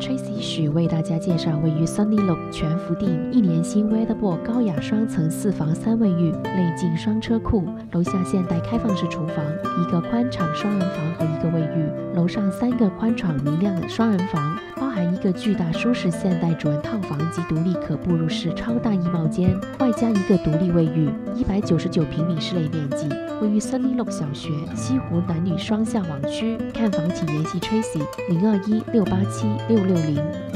Tracy 许为大家介绍位于 Sunny Look 全福地一年新 Weatherboard 高雅双层四房三卫浴，内进双车库，楼下现代开放式厨房，一个宽敞双人房和个卫浴，楼上三个宽敞明亮的双人房，包含一个巨大舒适现代主人套房及独立可步入式超大衣帽间，外加一个独立卫浴，一百九十九平米室内面积，位于森林路小学西湖男女双向网区。看房请联系 Tracy 零二一六八七六六零。